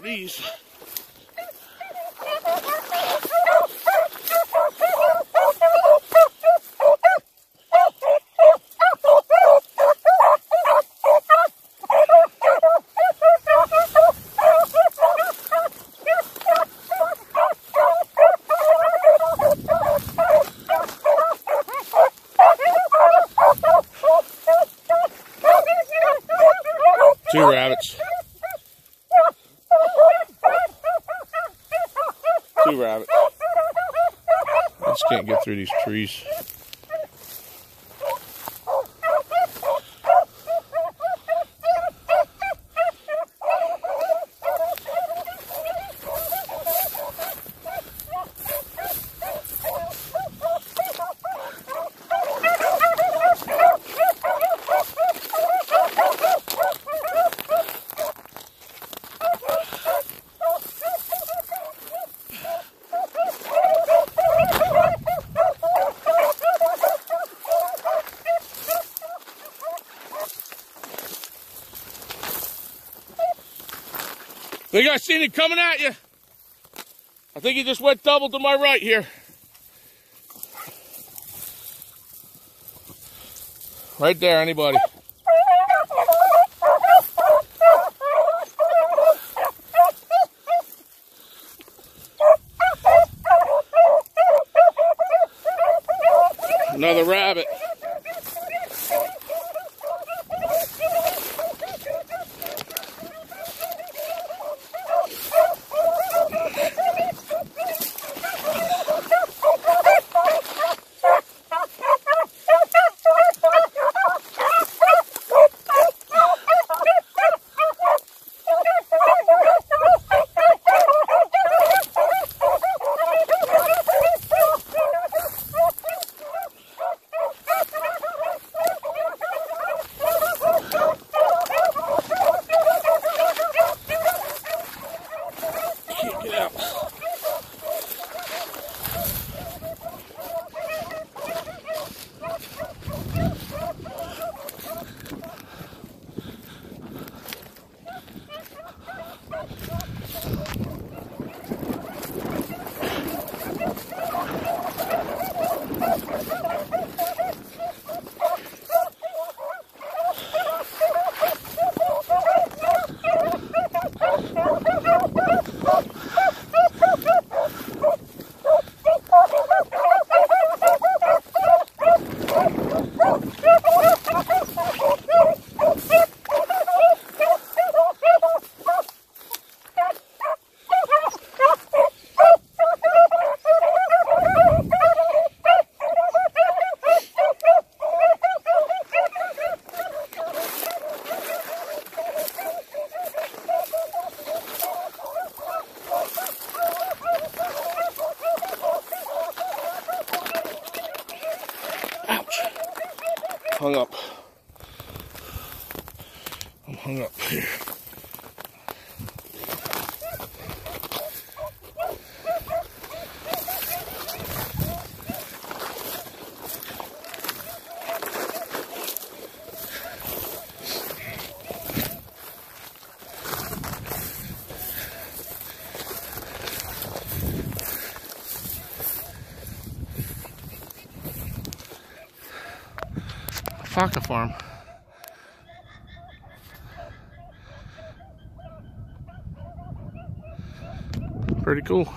these. Two rabbits. Two rabbits. I just can't get through these trees. Think I seen it coming at you. I think he just went double to my right here. Right there, anybody. Another rabbit. Hung up. I'm hung up here. Faca farm. Pretty cool.